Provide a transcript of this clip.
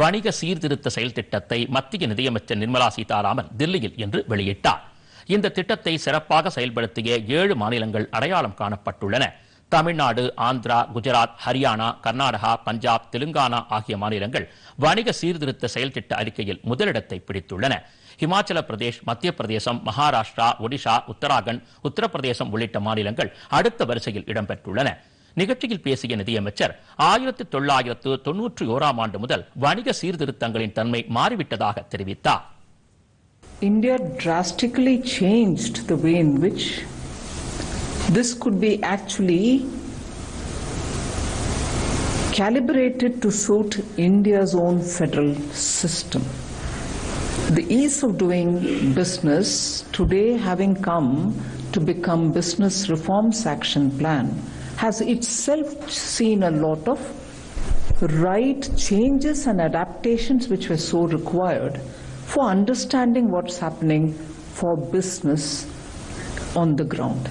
வணிக சீர்திருத்த செயல் திட்டத்தை மத்திய நிதியமைச்சர் நிர்மலா சீதாராமன் தில்லியில் இன்று வெளியிட்டார். இந்த திட்டத்தை சிறப்பாக செயல்படுத்திய ஏழு மாநிலங்கள் அடையாளம் காணப்பட்டுள்ளன. தமிழ்நாடு ஆந்திரா குஜராத் ஹரியானா கர்நாடகா பஞ்சாப் தெலுங்கானா ஆகிய மாநிலங்கள் வணிக சீர்திருத்த செயல் திட்ட அறிக்கையில் முதலிடத்தை பிடித்துள்ளன. ஹிமாச்சல பிரதேஷ் மத்திய பிரதேசம் மகாராஷ்டிரா ஒடிஷா உத்தராகண்ட் உத்தரப்பிரதேசம் உள்ளிட்ட மாநிலங்கள் அடுத்த வரிசையில் இடம்பெற்றுள்ளன. நிகழ்ச்சியில் பேசிய நிதியமைச்சர் ஆயிரத்தி தொள்ளாயிரத்து தொன்னூற்றி ஓராம் ஆண்டு முதல் வணிக சீர்திருத்தங்களின் தன்மை மாறிவிட்டதாக தெரிவித்தார் India drastically changed the way in which this could be actually calibrated to suit India's own federal system. The ease of doing business today having come to become Business Reforms Action Plan has itself seen a lot of right changes and adaptations which were so required for understanding what's happening for business on the ground.